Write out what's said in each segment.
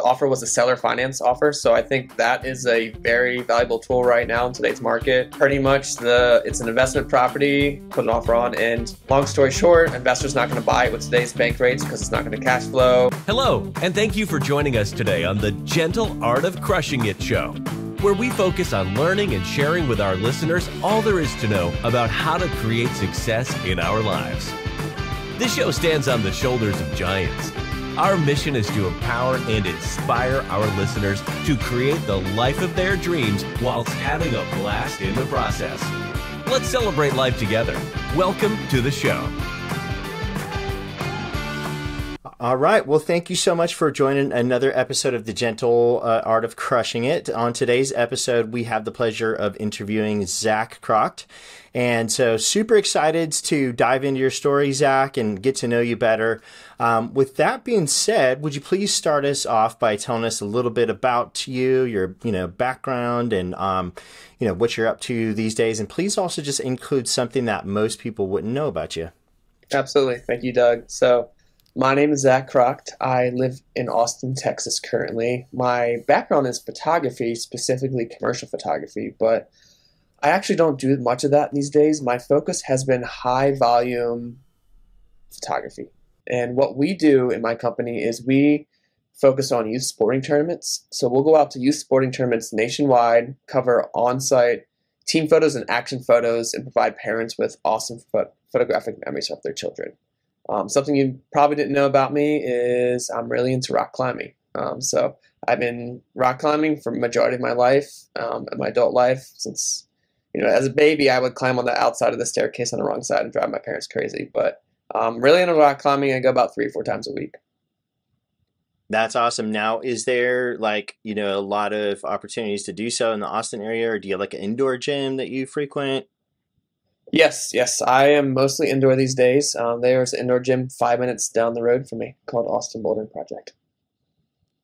the offer was a seller finance offer. So I think that is a very valuable tool right now in today's market. Pretty much the it's an investment property, put an offer on, and long story short, investors not going to buy it with today's bank rates because it's not going to cash flow. Hello, and thank you for joining us today on the Gentle Art of Crushing It show where we focus on learning and sharing with our listeners all there is to know about how to create success in our lives. This show stands on the shoulders of giants our mission is to empower and inspire our listeners to create the life of their dreams whilst having a blast in the process. Let's celebrate life together. Welcome to the show. All right. Well, thank you so much for joining another episode of The Gentle uh, Art of Crushing It. On today's episode, we have the pleasure of interviewing Zach Kracht. And so, super excited to dive into your story, Zach, and get to know you better. Um, with that being said, would you please start us off by telling us a little bit about you, your you know background, and um, you know what you're up to these days, and please also just include something that most people wouldn't know about you. Absolutely, thank you, Doug. So. My name is Zach Kracht. I live in Austin, Texas currently. My background is photography, specifically commercial photography, but I actually don't do much of that these days. My focus has been high volume photography. And what we do in my company is we focus on youth sporting tournaments. So we'll go out to youth sporting tournaments nationwide, cover on site team photos and action photos, and provide parents with awesome photographic memories of their children. Um, something you probably didn't know about me is I'm really into rock climbing. Um, so I've been rock climbing for majority of my life, um, my adult life since you know as a baby I would climb on the outside of the staircase on the wrong side and drive my parents crazy. But um, really into rock climbing, I go about three or four times a week. That's awesome. Now, is there like you know a lot of opportunities to do so in the Austin area, or do you have like an indoor gym that you frequent? Yes, yes. I am mostly indoor these days. Um, there's an indoor gym five minutes down the road from me called Austin Bouldering Project.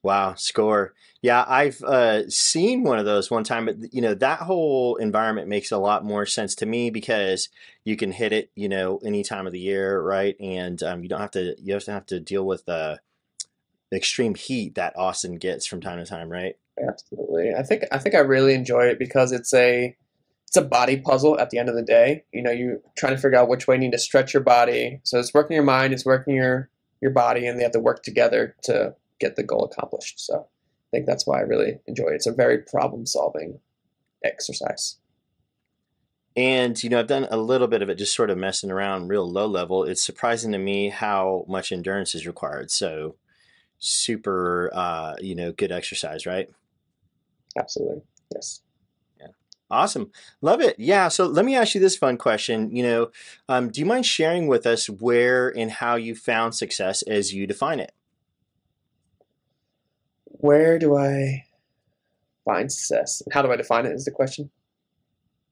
Wow, score. Yeah, I've uh, seen one of those one time, but you know that whole environment makes a lot more sense to me because you can hit it, you know, any time of the year, right? And um, you don't have to you have to have to deal with the extreme heat that Austin gets from time to time, right? Absolutely. I think I think I really enjoy it because it's a it's a body puzzle at the end of the day. You know, you're trying to figure out which way you need to stretch your body. So it's working your mind, it's working your your body, and they have to work together to get the goal accomplished. So I think that's why I really enjoy it. It's a very problem solving exercise. And you know, I've done a little bit of it, just sort of messing around, real low level. It's surprising to me how much endurance is required. So super, uh, you know, good exercise, right? Absolutely, yes. Awesome. Love it. Yeah. So let me ask you this fun question. You know, um, do you mind sharing with us where and how you found success as you define it? Where do I find success? How do I define it is the question?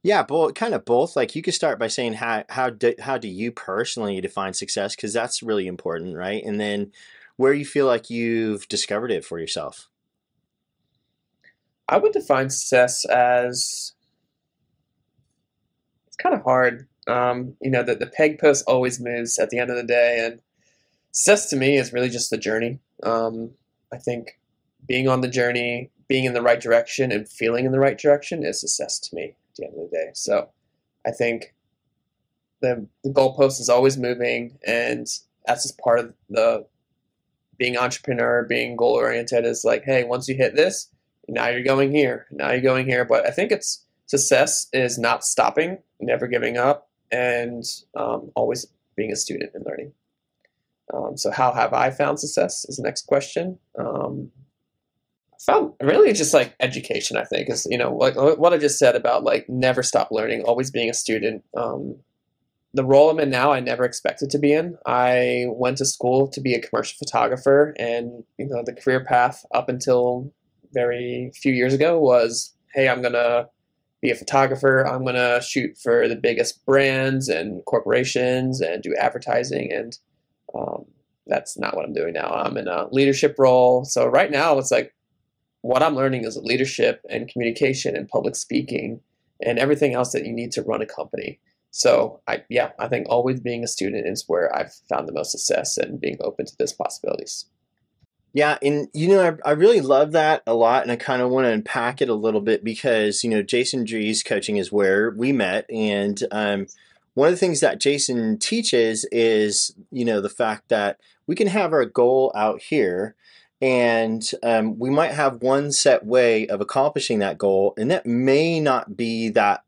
Yeah, both kind of both. Like you could start by saying how how do, how do you personally define success because that's really important, right? And then where you feel like you've discovered it for yourself. I would define success as it's kind of hard. Um, you know, the, the peg post always moves at the end of the day, and success to me is really just the journey. Um, I think being on the journey, being in the right direction, and feeling in the right direction is success to me at the end of the day. So I think the the goalpost is always moving, and that's just part of the being entrepreneur, being goal oriented. Is like, hey, once you hit this, now you're going here, now you're going here. But I think it's success is not stopping, never giving up, and um, always being a student and learning. Um, so, how have I found success? Is the next question. Um, found really just like education. I think is you know like what I just said about like never stop learning, always being a student. Um, the role I'm in now, I never expected to be in. I went to school to be a commercial photographer, and you know the career path up until very few years ago was, hey, I'm gonna be a photographer. I'm going to shoot for the biggest brands and corporations and do advertising. And um, that's not what I'm doing now. I'm in a leadership role. So right now, it's like what I'm learning is leadership and communication and public speaking and everything else that you need to run a company. So I, yeah, I think always being a student is where I've found the most success and being open to those possibilities. Yeah, and you know, I, I really love that a lot, and I kind of want to unpack it a little bit because you know, Jason Drees coaching is where we met, and um, one of the things that Jason teaches is you know the fact that we can have our goal out here, and um, we might have one set way of accomplishing that goal, and that may not be that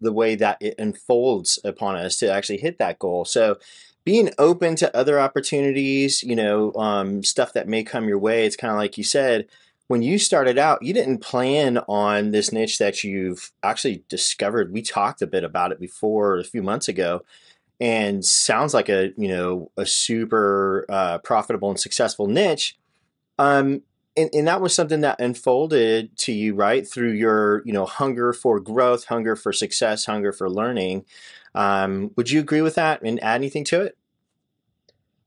the way that it unfolds upon us to actually hit that goal. So being open to other opportunities, you know, um, stuff that may come your way. It's kind of like you said, when you started out, you didn't plan on this niche that you've actually discovered. We talked a bit about it before a few months ago, and sounds like a you know a super uh, profitable and successful niche. Um, and, and that was something that unfolded to you, right, through your you know hunger for growth, hunger for success, hunger for learning. Um, would you agree with that and add anything to it?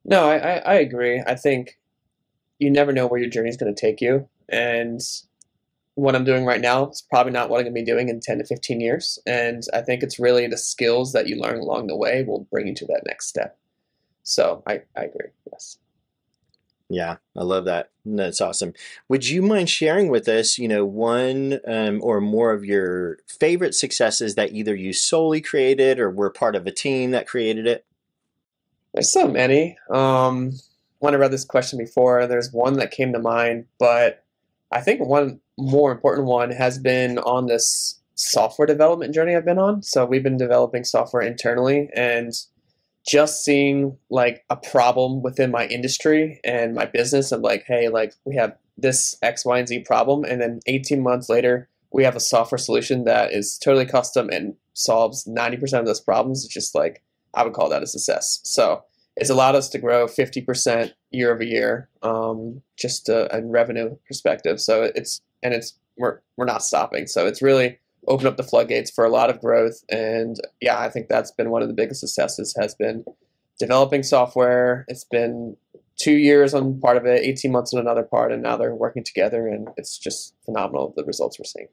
No, I, I, I agree. I think you never know where your journey is going to take you. And what I'm doing right now is probably not what I'm going to be doing in 10 to 15 years. And I think it's really the skills that you learn along the way will bring you to that next step. So I, I agree. Yes. Yeah, I love that. That's awesome. Would you mind sharing with us, you know, one um, or more of your favorite successes that either you solely created or were part of a team that created it? There's so many. Um, when I read this question before, there's one that came to mind, but I think one more important one has been on this software development journey I've been on. So we've been developing software internally and just seeing like a problem within my industry and my business of like, hey, like we have this X, Y, and Z problem, and then 18 months later, we have a software solution that is totally custom and solves 90% of those problems. It's just like I would call that a success. So it's allowed us to grow 50% year over year, um, just a, a revenue perspective. So it's and it's we're we're not stopping. So it's really open up the floodgates for a lot of growth. And yeah, I think that's been one of the biggest successes has been developing software. It's been two years on part of it, 18 months on another part, and now they're working together and it's just phenomenal the results we're seeing.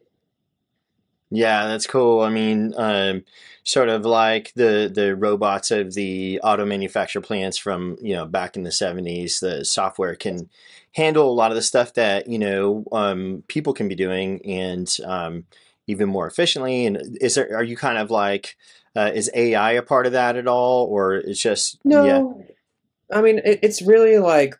Yeah, that's cool. I mean, um, sort of like the the robots of the auto manufacture plants from you know back in the seventies. The software can handle a lot of the stuff that you know um, people can be doing, and um, even more efficiently? And is there are you kind of like uh, is AI a part of that at all, or it's just no? Yeah? I mean, it, it's really like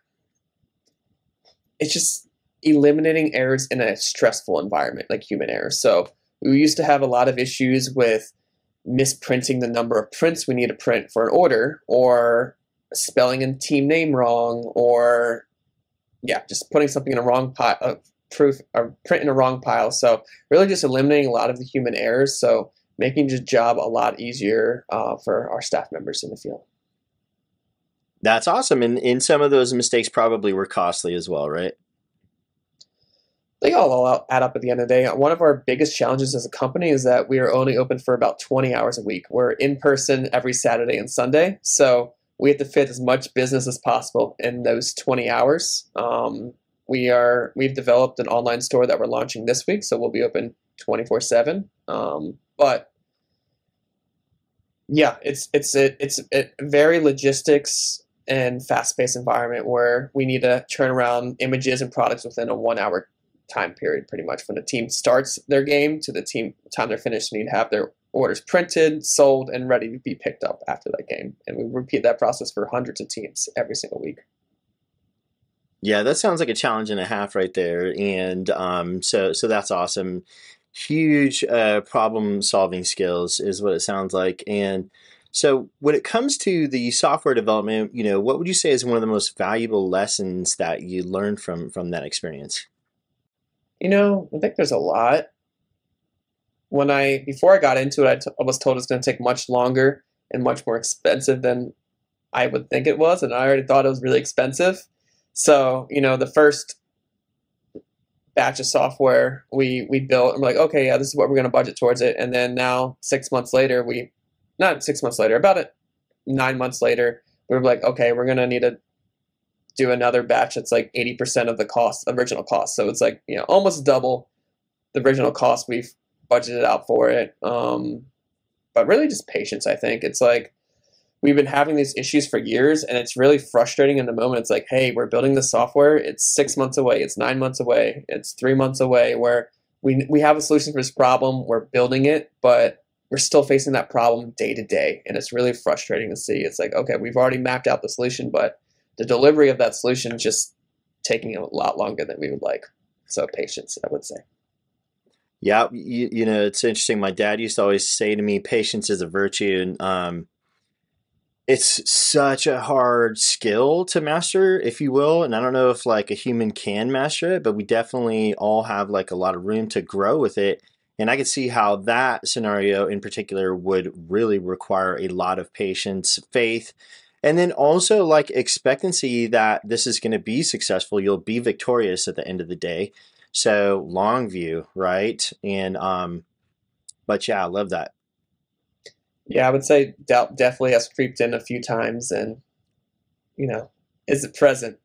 it's just eliminating errors in a stressful environment like human errors. So we used to have a lot of issues with misprinting the number of prints we need to print for an order, or spelling a team name wrong, or yeah, just putting something in a wrong pot uh, proof or print in a wrong pile. So really just eliminating a lot of the human errors. So making the job a lot easier uh, for our staff members in the field. That's awesome. And, and some of those mistakes probably were costly as well, right? They all add up at the end of the day. One of our biggest challenges as a company is that we are only open for about 20 hours a week. We're in person every Saturday and Sunday. So we have to fit as much business as possible in those 20 hours. Um, we are we've developed an online store that we're launching this week, so we'll be open 24 um, seven. But yeah, it's it's it's a very logistics and fast-paced environment where we need to turn around images and products within a one-hour time period, pretty much from the team starts their game to the team time they're finished. We need to have their orders printed, sold, and ready to be picked up after that game. And we repeat that process for hundreds of teams every single week. Yeah, that sounds like a challenge and a half right there, and um, so so that's awesome. Huge uh, problem solving skills is what it sounds like, and so when it comes to the software development, you know, what would you say is one of the most valuable lessons that you learned from from that experience? You know, I think there's a lot. When I before I got into it, I, t- I was told it's going to take much longer and much more expensive than I would think it was, and I already thought it was really expensive. So, you know, the first batch of software we we built, I'm like, okay, yeah, this is what we're going to budget towards it. And then now, six months later, we, not six months later, about it, nine months later, we were like, okay, we're going to need to do another batch that's like 80% of the cost, original cost. So it's like, you know, almost double the original cost we've budgeted out for it. Um, but really just patience, I think. It's like, we've been having these issues for years and it's really frustrating in the moment. It's like hey we're building the software. It's six months away. It's nine months away. It's three months away where we, we have a solution for this problem. We're building it but we're still facing that problem day to day and it's really frustrating to see. It's like okay we've already mapped out the solution but the delivery of that solution is just taking a lot longer than we would like. So patience i would say. Yeah you, you know it's interesting. My dad used to always say to me patience is a virtue and um, it's such a hard skill to master, if you will. And I don't know if like a human can master it, but we definitely all have like a lot of room to grow with it. And I could see how that scenario in particular would really require a lot of patience, faith, and then also like expectancy that this is going to be successful. You'll be victorious at the end of the day. So long view, right? And um, but yeah, I love that. Yeah, I would say doubt definitely has creeped in a few times, and you know, is it present?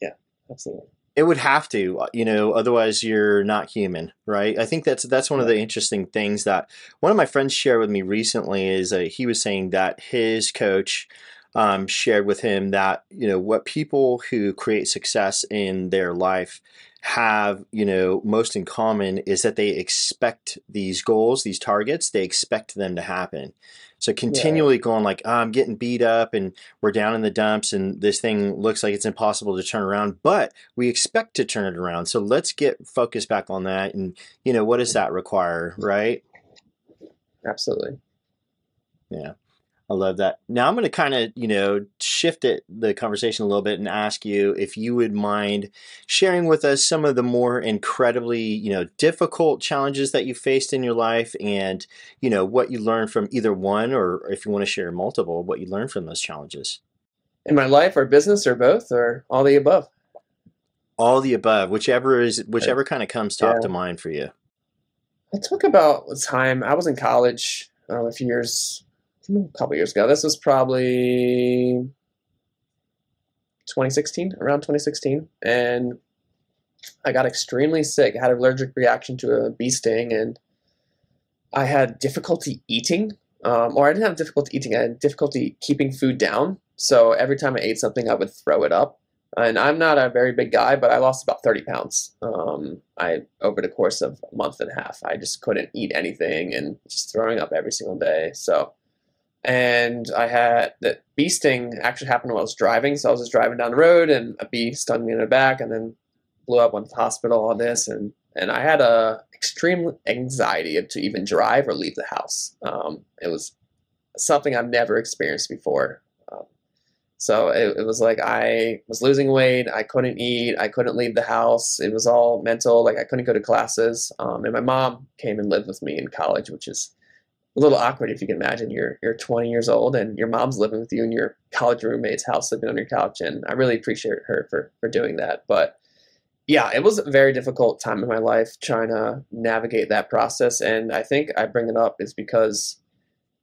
Yeah, absolutely. It would have to, uh, you know, otherwise you're not human, right? I think that's that's one of the interesting things that one of my friends shared with me recently is uh, he was saying that his coach um, shared with him that you know what people who create success in their life have, you know, most in common is that they expect these goals, these targets, they expect them to happen. So continually yeah. going like, oh, I'm getting beat up and we're down in the dumps and this thing looks like it's impossible to turn around, but we expect to turn it around. So let's get focused back on that. And, you know, what does that require? Right. Absolutely. Yeah. I love that. Now I'm going to kind of, you know, shift it the conversation a little bit and ask you if you would mind sharing with us some of the more incredibly, you know, difficult challenges that you faced in your life and, you know, what you learned from either one or if you want to share multiple, what you learned from those challenges. In my life or business or both or all the above. All the above, whichever is whichever kind of comes top yeah. to mind for you. I'll talk about the time I was in college uh, a few years a couple years ago. This was probably 2016, around 2016, and I got extremely sick. I had an allergic reaction to a bee sting, and I had difficulty eating. Um, or I didn't have difficulty eating. I had difficulty keeping food down. So every time I ate something, I would throw it up. And I'm not a very big guy, but I lost about 30 pounds. Um, I over the course of a month and a half, I just couldn't eat anything and just throwing up every single day. So and I had that bee sting actually happened while I was driving. So I was just driving down the road, and a bee stung me in the back, and then blew up. Went to the hospital. All this, and and I had a extreme anxiety to even drive or leave the house. Um, it was something I've never experienced before. Um, so it, it was like I was losing weight. I couldn't eat. I couldn't leave the house. It was all mental. Like I couldn't go to classes. Um, and my mom came and lived with me in college, which is a little awkward if you can imagine you're you're 20 years old and your mom's living with you in your college roommate's house sleeping on your couch and i really appreciate her for for doing that. But yeah it was a very difficult time in my life trying to navigate that process and i think i bring it up is because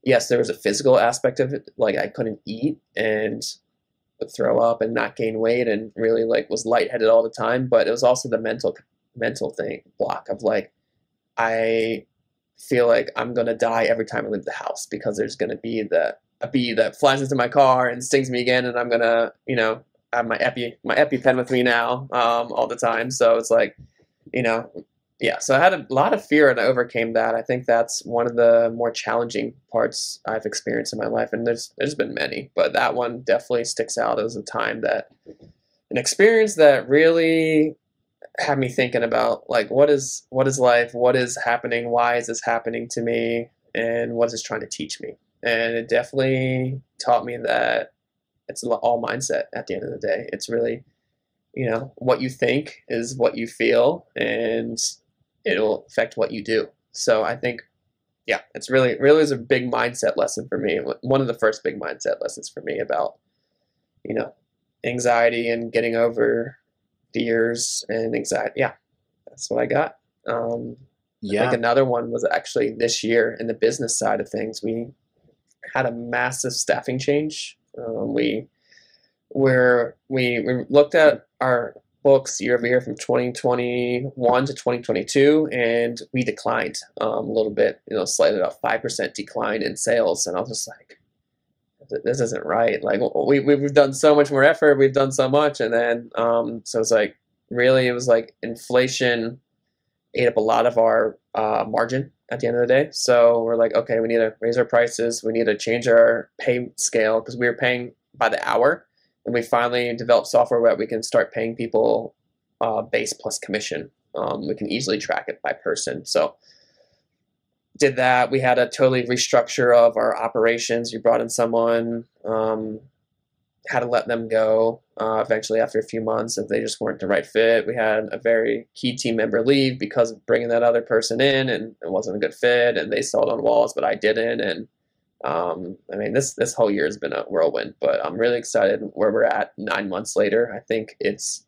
yes there was a physical aspect of it like i couldn't eat and would throw up and not gain weight and really like was lightheaded all the time but it was also the mental mental thing block of like i feel like I'm gonna die every time I leave the house because there's gonna be the a bee that flies into my car and stings me again, and I'm gonna, you know, have my epi my EpiPen with me now um, all the time. So it's like, you know, yeah. So I had a lot of fear and I overcame that. I think that's one of the more challenging parts I've experienced in my life, and there's there's been many, but that one definitely sticks out as a time that an experience that really had me thinking about like what is what is life? What is happening? Why is this happening to me? And what is this trying to teach me? And it definitely taught me that it's all mindset at the end of the day. It's really you know what you think is what you feel and it'll affect what you do. So i think yeah it's really really is a big mindset lesson for me. One of the first big mindset lessons for me about you know anxiety and getting over fears and anxiety. Yeah, that's what I got. Um, yeah. I think another one was actually this year in the business side of things. We had a massive staffing change. Um, we where we, we looked at our books year over year from 2021 to 2022, and we declined um, a little bit, you know, slightly about 5% decline in sales. And I was just like, this isn't right. Like we we've done so much more effort, we've done so much, and then um, so it's like really it was like inflation ate up a lot of our uh, margin at the end of the day. So we're like, okay, we need to raise our prices. We need to change our pay scale because we were paying by the hour, and we finally developed software where we can start paying people uh, base plus commission. Um, we can easily track it by person. So did that. We had a totally restructure of our operations. We brought in someone, um, had to let them go uh, eventually after a few months if they just weren't the right fit. We had a very key team member leave because of bringing that other person in and it wasn't a good fit and they sold on walls, but I didn't. And um, I mean, this, this whole year has been a whirlwind, but I'm really excited where we're at nine months later. I think it's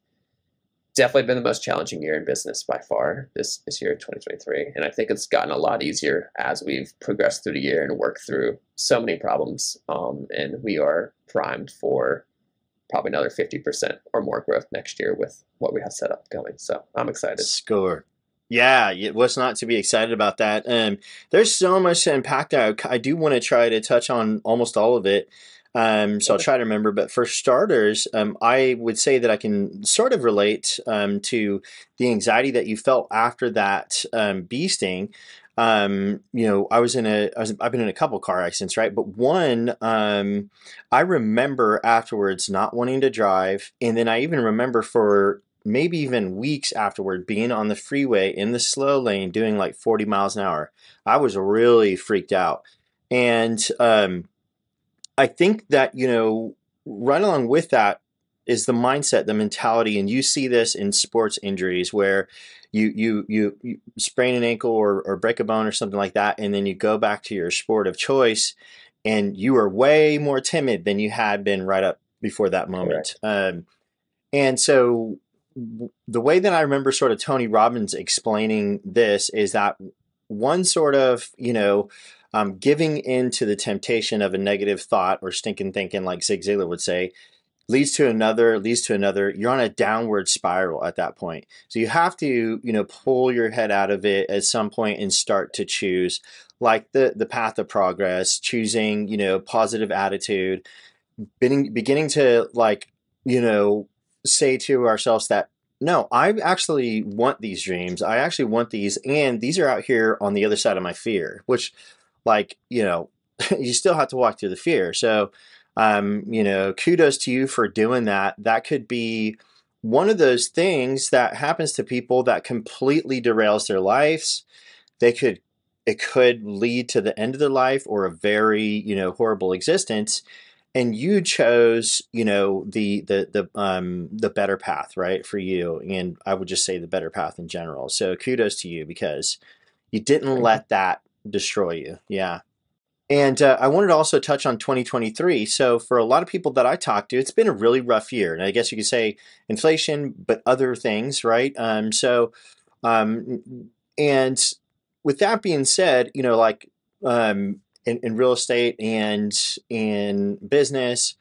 definitely been the most challenging year in business by far this, this year, 2023. And I think it's gotten a lot easier as we've progressed through the year and worked through so many problems. Um, and we are primed for probably another 50% or more growth next year with what we have set up going. So I'm excited. Score. Yeah, what's not to be excited about that? Um, there's so much to unpack there. I do want to try to touch on almost all of it. Um, so I'll try to remember. But for starters, um, I would say that I can sort of relate um, to the anxiety that you felt after that um, bee sting. Um, you know, I was in a, I was, I've been in a couple car accidents, right? But one, um, I remember afterwards not wanting to drive, and then I even remember for maybe even weeks afterward being on the freeway in the slow lane doing like 40 miles an hour. I was really freaked out, and um, I think that, you know, right along with that is the mindset, the mentality, and you see this in sports injuries where you you you, you sprain an ankle or, or break a bone or something like that, and then you go back to your sport of choice, and you are way more timid than you had been right up before that moment. Um, and so the way that I remember sort of Tony Robbins explaining this is that one sort of you know um, giving in to the temptation of a negative thought or stinking thinking, like Zig Ziglar would say, leads to another, leads to another. You're on a downward spiral at that point. So you have to, you know, pull your head out of it at some point and start to choose like the the path of progress, choosing, you know, positive attitude, beginning beginning to like, you know, say to ourselves that no, I actually want these dreams. I actually want these, and these are out here on the other side of my fear, which like you know you still have to walk through the fear. So um, you know kudos to you for doing that. That could be one of those things that happens to people that completely derails their lives. They could it could lead to the end of their life or a very you know horrible existence and you chose you know the the the um the better path right for you and i would just say the better path in general. So kudos to you because you didn't let that destroy you. Yeah. And uh, I wanted to also touch on 2023. So, for a lot of people that I talked to, it's been a really rough year. And I guess you could say inflation, but other things, right? Um, so, um, and with that being said, you know, like um, in, in real estate and in business,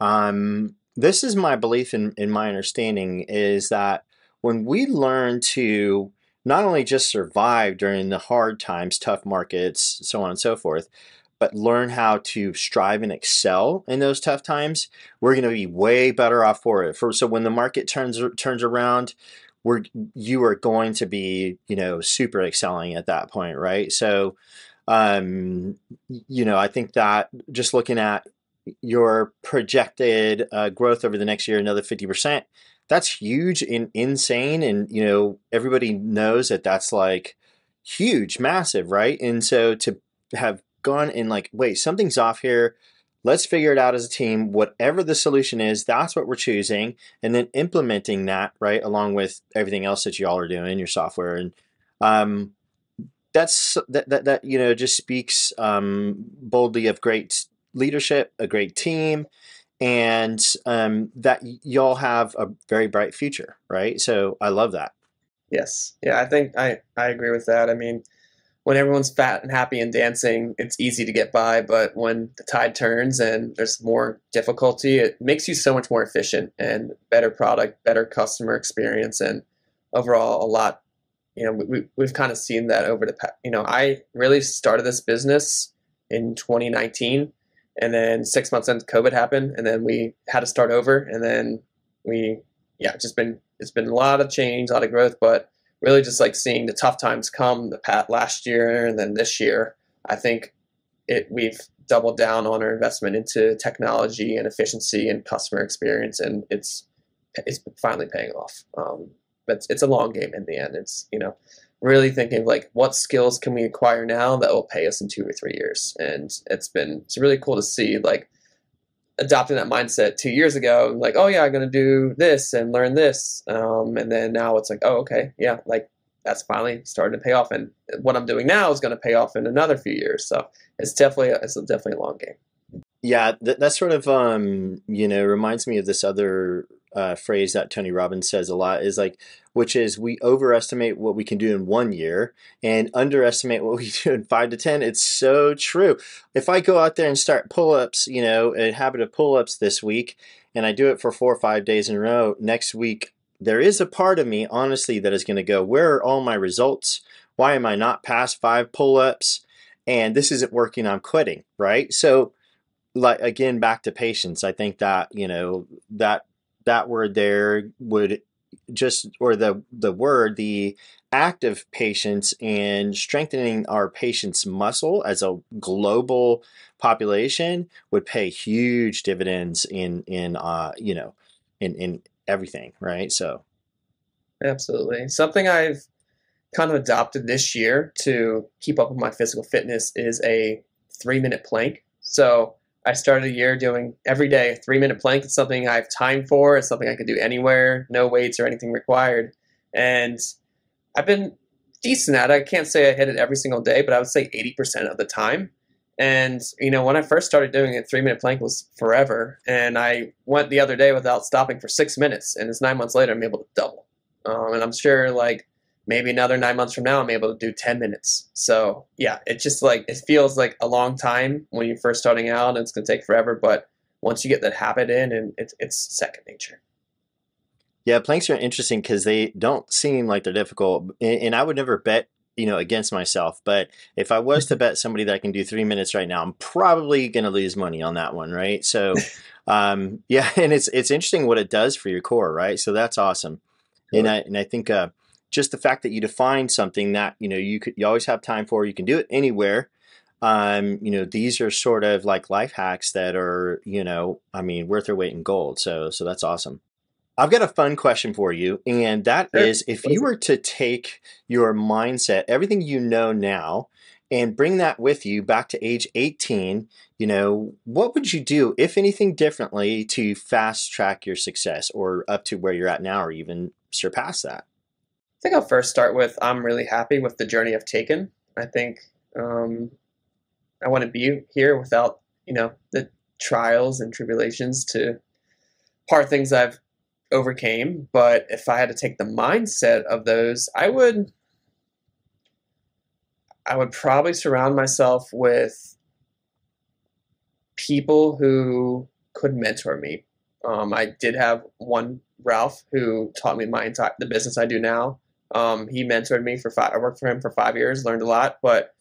um, this is my belief and my understanding is that when we learn to not only just survive during the hard times, tough markets, so on and so forth, but learn how to strive and excel in those tough times, we're going to be way better off for it. For so when the market turns turns around, we're you are going to be you know super excelling at that point, right? So, um, you know, I think that just looking at your projected uh, growth over the next year, another fifty percent, that's huge and insane and you know everybody knows that that's like huge massive right? And so to have gone and like wait something's off here. Let's figure it out as a team. Whatever the solution is that's what we're choosing and then implementing that right along with everything else that y'all are doing in your software. And um that's that that, that you know just speaks um boldly of great leadership a great team and um, that y'all have a very bright future, right? So I love that. Yes, yeah, I think I I agree with that. I mean, when everyone's fat and happy and dancing, it's easy to get by, but when the tide turns and there's more difficulty, it makes you so much more efficient and better product, better customer experience, and overall a lot. You know, we, we've kind of seen that over the past. You know, I really started this business in 2019 and then six months into COVID happened, and then we had to start over, and then we yeah, just been it's been a lot of change, a lot of growth, but really just like seeing the tough times come the pat last year and then this year, I think it we've doubled down on our investment into technology and efficiency and customer experience, and it's it's finally paying off. Um, but it's, it's a long game in the end. It's you know really thinking of like what skills can we acquire now that will pay us in two or three years, and it's been it's really cool to see like adopting that mindset two years ago, like, oh yeah, I'm gonna do this and learn this, um, and then now it's like, oh okay, yeah, like that's finally starting to pay off, and what I'm doing now is going to pay off in another few years. So it's definitely it's definitely a long game. Yeah, that, that sort of um, you know reminds me of this other uh, phrase that Tony Robbins says a lot is like, which is we overestimate what we can do in one year and underestimate what we do in five to ten. It's so true. If I go out there and start pull ups, you know, a habit of pull ups this week, and I do it for four or five days in a row, next week there is a part of me, honestly, that is going to go, where are all my results? Why am I not past five pull ups? And this isn't working, I'm quitting, right? So, like again, back to patience. I think that, you know, that that word there would just or the the word the act of patience and strengthening our patients muscle as a global population would pay huge dividends in in uh you know in in everything right? So. Absolutely. Something i've kind of adopted this year to keep up with my physical fitness is a three minute plank. So I started a year doing every day a three minute plank. It's something I have time for. It's something I can do anywhere, no weights or anything required. And I've been decent at it. I can't say I hit it every single day, but I would say 80% of the time. And, you know, when I first started doing it, three minute plank was forever. And I went the other day without stopping for six minutes. And it's nine months later, I'm able to double. Um, and I'm sure, like, maybe another nine months from now i'm able to do 10 minutes. So yeah it just like it feels like a long time when you're first starting out and it's going to take forever but once you get that habit in and it's, it's second nature. Yeah planks are interesting because they don't seem like they're difficult and i would never bet you know against myself but if i was to bet somebody that I can do three minutes right now i'm probably going to lose money on that one right? So um yeah and it's it's interesting what it does for your core right? So that's awesome. Sure. and i and i think uh just the fact that you define something that you know you could you always have time for you can do it anywhere. Um, you know these are sort of like life hacks that are you know i mean worth their weight in gold so so that's awesome. I've got a fun question for you and that sure. is if you were to take your mindset everything you know now and bring that with you back to age 18 you know what would you do if anything differently to fast track your success or up to where you're at now or even surpass that think I'll first start with I'm really happy with the journey I've taken. I think um, I want to be here without you know the trials and tribulations to part things I've overcame. But if I had to take the mindset of those, I would I would probably surround myself with people who could mentor me. Um, I did have one Ralph who taught me my entire the business I do now. Um, he mentored me for five. I worked for him for five years, learned a lot, but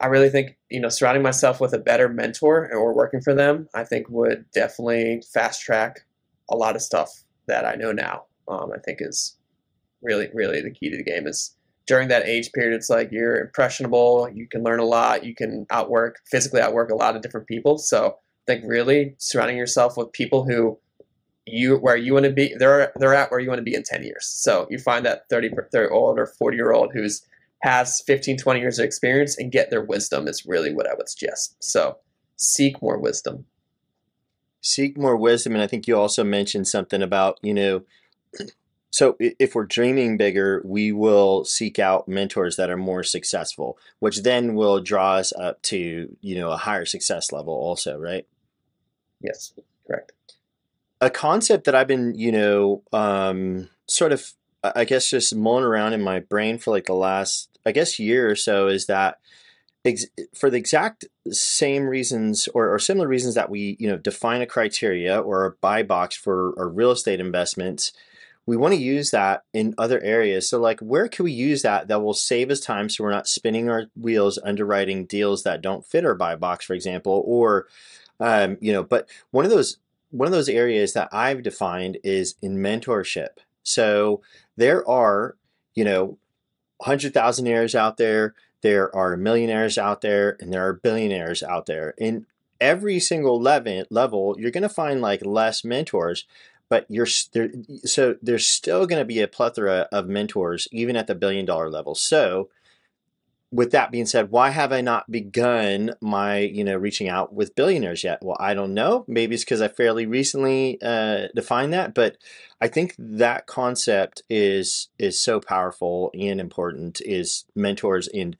I really think you know surrounding myself with a better mentor or working for them, I think would definitely fast track a lot of stuff that I know now. Um, I think is really really the key to the game is during that age period. It's like you're impressionable, you can learn a lot, you can outwork physically outwork a lot of different people. So I think really surrounding yourself with people who you where you want to be they're they're at where you want to be in 10 years. So you find that 30 30 old or 40 year old who's has 15 20 years of experience and get their wisdom is really what i would suggest. So seek more wisdom. Seek more wisdom and i think you also mentioned something about you know so if we're dreaming bigger we will seek out mentors that are more successful which then will draw us up to you know a higher success level also right? Yes correct a concept that I've been, you know, um, sort of, I guess, just mulling around in my brain for like the last, I guess, year or so is that ex- for the exact same reasons or, or, similar reasons that we, you know, define a criteria or a buy box for our real estate investments, we want to use that in other areas. So, like, where can we use that that will save us time so we're not spinning our wheels underwriting deals that don't fit our buy box, for example, or Um, you know, but one of those one of those areas that I've defined is in mentorship. So there are, you know, hundred thousandaires out there, there are millionaires out there, and there are billionaires out there. In every single level you're going to find like less mentors, but you're there. So there's still going to be a plethora of mentors, even at the billion dollar level. So with that being said, why have I not begun my, you know, reaching out with billionaires yet? Well, I don't know. Maybe it's because I fairly recently uh, defined that, but I think that concept is is so powerful and important. Is mentors and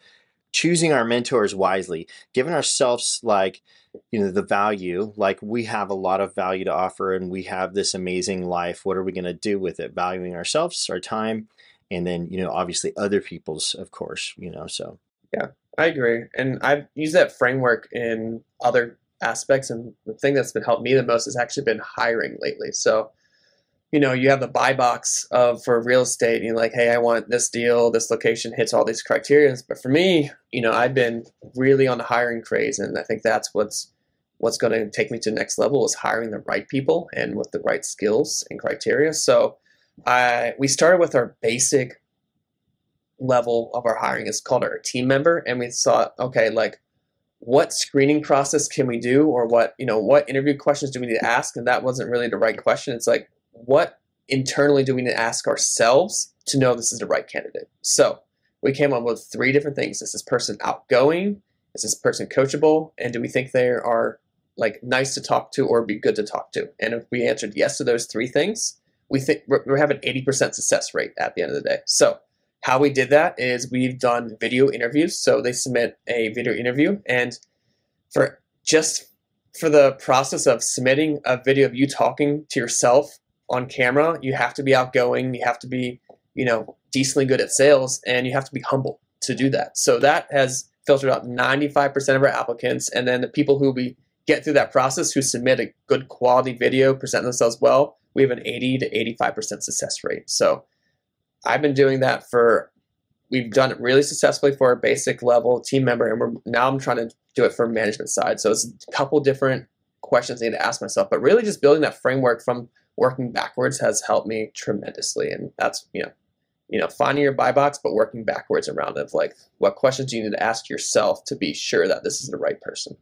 choosing our mentors wisely, giving ourselves like, you know, the value. Like we have a lot of value to offer, and we have this amazing life. What are we going to do with it? Valuing ourselves, our time, and then you know obviously other people's of course you know so. Yeah i agree and i've used that framework in other aspects and the thing that's been helped me the most has actually been hiring lately so you know you have the buy box of for real estate and you're like hey i want this deal this location hits all these criteria but for me you know i've been really on the hiring craze and i think that's what's what's going to take me to the next level is hiring the right people and with the right skills and criteria so I we started with our basic level of our hiring. is called our team member, and we thought, okay, like what screening process can we do, or what you know, what interview questions do we need to ask? And that wasn't really the right question. It's like what internally do we need to ask ourselves to know this is the right candidate? So we came up with three different things. Is this person outgoing? Is this person coachable? And do we think they are like nice to talk to or be good to talk to? And if we answered yes to those three things, we think we have an 80% success rate at the end of the day. So how we did that is we've done video interviews. So they submit a video interview and for just for the process of submitting a video of you talking to yourself on camera, you have to be outgoing, you have to be, you know, decently good at sales and you have to be humble to do that. So that has filtered out 95% of our applicants and then the people who we get through that process who submit a good quality video, present themselves well, we have an 80 to 85% success rate. So I've been doing that for, we've done it really successfully for a basic level team member, and we're now I'm trying to do it for management side. So it's a couple different questions I need to ask myself, but really just building that framework from working backwards has helped me tremendously. And that's, you know, you know, finding your buy box, but working backwards around it. Like, what questions do you need to ask yourself to be sure that this is the right person?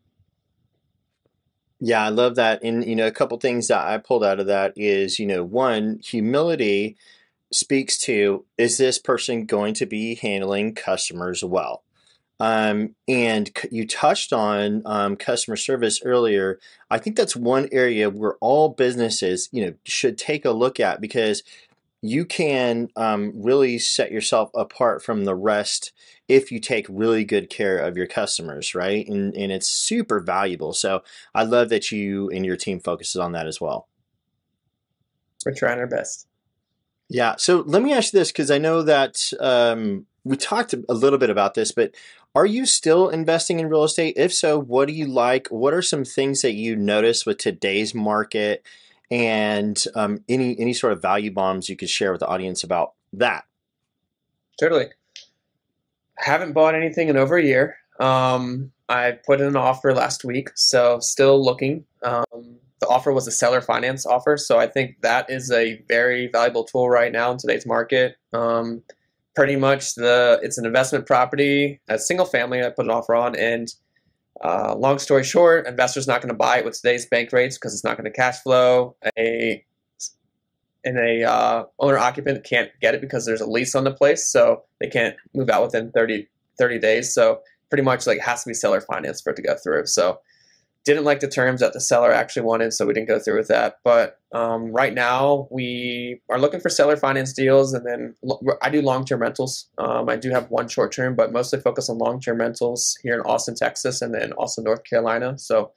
Yeah, I love that. And, you know, a couple things that I pulled out of that is, you know, one, humility speaks to is this person going to be handling customers well? Um, and you touched on um, customer service earlier. I think that's one area where all businesses, you know, should take a look at because you can um, really set yourself apart from the rest if you take really good care of your customers, right? And, and it's super valuable. So I love that you and your team focuses on that as well. We're trying our best. Yeah. So let me ask you this because I know that um, we talked a little bit about this, but are you still investing in real estate? If so, what do you like? What are some things that you notice with today's market? and um, any any sort of value bombs you could share with the audience about that. Totally. Haven't bought anything in over a year. Um, I put in an offer last week, so still looking. Um, the offer was a seller finance offer, so I think that is a very valuable tool right now in today's market. Um, pretty much the it's an investment property, a single family. I put an offer on, and uh, long story short, investors not going to buy it with today's bank rates because it's not going to cash flow. A and a uh, owner occupant can't get it because there's a lease on the place, so they can't move out within 30, 30 days. So pretty much like has to be seller finance for it to go through. So didn't like the terms that the seller actually wanted, so we didn't go through with that. But um, right now, we are looking for seller finance deals, and then I do long-term rentals. Um, I do have one short-term, but mostly focus on long-term rentals here in Austin, Texas, and then also North Carolina. So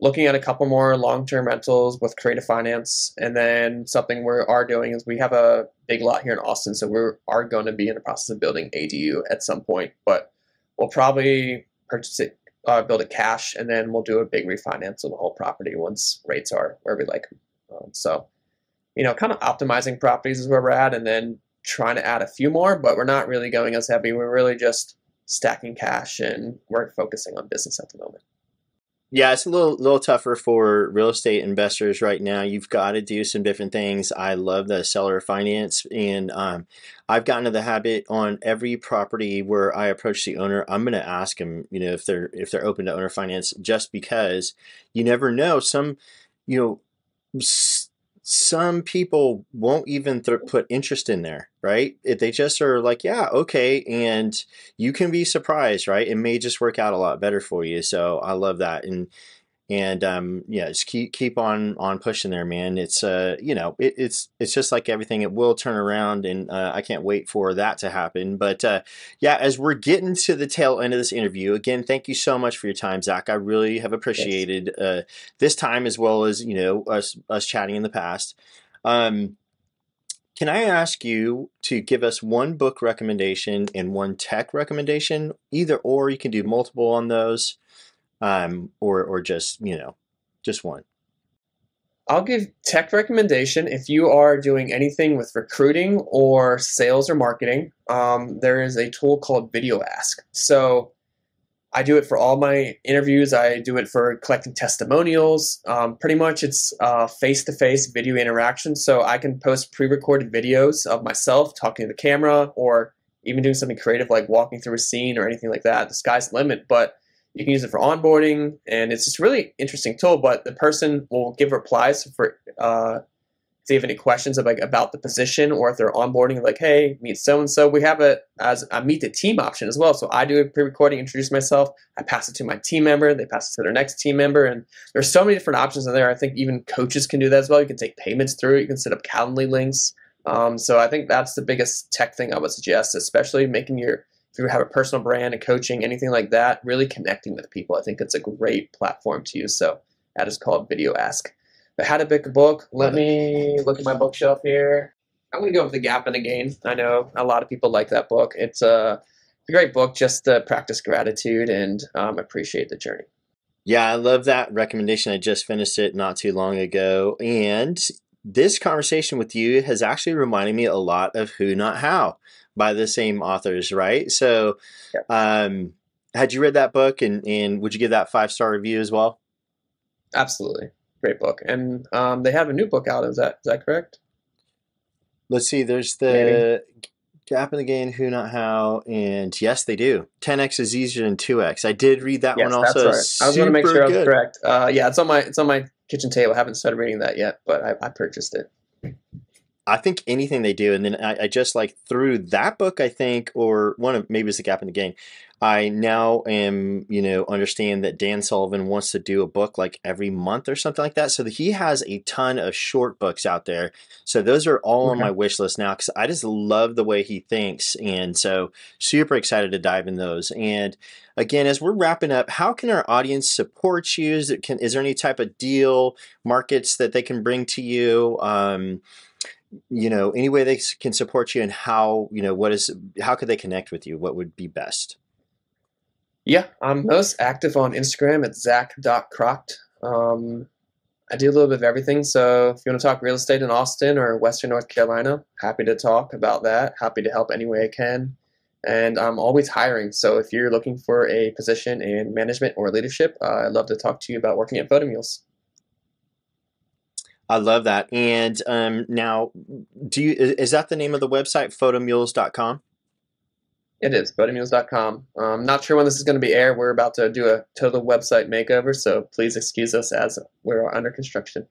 looking at a couple more long-term rentals with creative finance, and then something we are doing is we have a big lot here in Austin, so we are going to be in the process of building ADU at some point, but we'll probably purchase it uh, build it cash, and then we'll do a big refinance of the whole property once rates are where we like them. Um, so, you know, kind of optimizing properties is where we're at, and then trying to add a few more, but we're not really going as heavy. We're really just stacking cash, and we're focusing on business at the moment. Yeah, it's a little little tougher for real estate investors right now. You've got to do some different things. I love the seller finance, and um, I've gotten to the habit on every property where I approach the owner. I'm going to ask them, you know, if they're if they're open to owner finance, just because you never know. Some, you know. Some people won't even th- put interest in there, right? If they just are like, yeah, okay, and you can be surprised, right? It may just work out a lot better for you. So I love that, and and um, yeah, just keep keep on on pushing there, man. It's uh, you know, it, it's it's just like everything; it will turn around, and uh, I can't wait for that to happen. But uh, yeah, as we're getting to the tail end of this interview, again, thank you so much for your time, Zach. I really have appreciated uh, this time as well as you know us us chatting in the past. Um, can I ask you to give us one book recommendation and one tech recommendation, either or? You can do multiple on those um, or or just you know just one? I'll give tech recommendation if you are doing anything with recruiting or sales or marketing. Um, there is a tool called Video Ask. So I do it for all my interviews. I do it for collecting testimonials. Um, pretty much, it's face to face video interaction. So I can post pre-recorded videos of myself talking to the camera, or even doing something creative like walking through a scene or anything like that. The sky's the limit. But you can use it for onboarding, and it's just really interesting tool. But the person will give replies for uh, if they have any questions about, like, about the position or if they're onboarding, like, hey, meet so and so. We have a as a meet the team option as well. So I do a pre-recording, introduce myself, I pass it to my team member, they pass it to their next team member, and there's so many different options in there. I think even coaches can do that as well. You can take payments through. You can set up Calendly links. Um, so I think that's the biggest tech thing I would suggest, especially making your you have a personal brand and coaching, anything like that, really connecting with people. I think it's a great platform to use. So that is called Video Ask. But how to pick a book? Let me look at my bookshelf here. I'm going to go with The Gap and the Gain. I know a lot of people like that book. It's a, a great book just to practice gratitude and um, appreciate the journey. Yeah, I love that recommendation. I just finished it not too long ago. And this conversation with you has actually reminded me a lot of Who Not How by the same authors, right? So, um, had you read that book, and and would you give that five star review as well? Absolutely, great book, and um, they have a new book out. Is that is that correct? Let's see. There's the Maybe. Gap and the Gain, Who Not How, and yes, they do. 10x is easier than 2x. I did read that yes, one also. That's right. I was going to make sure good. I was correct. Uh, yeah, it's on my it's on my kitchen table. I haven't started reading that yet, but I, I purchased it. I think anything they do, and then I, I, just like through that book, I think, or one of maybe it's the gap and the gain. I now am, you know, understand that Dan Sullivan wants to do a book like every month or something like that. So that he has a ton of short books out there. So those are all okay. on my wish list now because I just love the way he thinks, and so super excited to dive in those. And again, as we're wrapping up, how can our audience support you? Is, it can, is there any type of deal markets that they can bring to you? Um, you know any way they can support you and how you know what is how could they connect with you? What would be best? Yeah i'm most active on instagram at zach.kracht um, i do a little bit of everything so if you want to talk real estate in austin or western north carolina happy to talk about that happy to help any way i can. And i'm always hiring so if you're looking for a position in management or leadership uh, i'd love to talk to you about working at photomules I love that. And um, now, do you is that the name of the website, photomules.com? It is, photomules.com. I'm um, not sure when this is going to be aired. We're about to do a total website makeover, so please excuse us as we're under construction.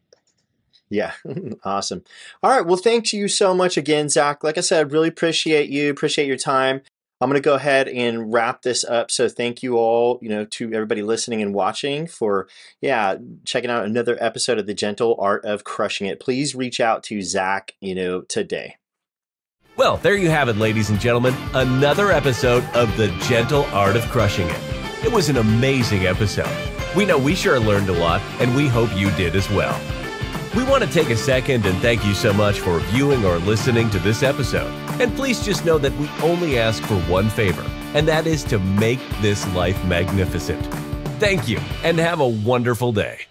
Yeah, awesome. All right, well, thank you so much again, Zach. Like I said, really appreciate you, appreciate your time. I'm going to go ahead and wrap this up. So thank you all, you know, to everybody listening and watching for, yeah, checking out another episode of The Gentle Art of Crushing It. Please reach out to Zach, you know, today. Well, there you have it, ladies and gentlemen. Another episode of The Gentle Art of Crushing It. It was an amazing episode. We know we sure learned a lot, and we hope you did as well. We want to take a second and thank you so much for viewing or listening to this episode. And please just know that we only ask for one favor, and that is to make this life magnificent. Thank you, and have a wonderful day.